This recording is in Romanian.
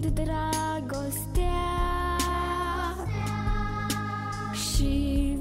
Când dragostea, dragostea. Și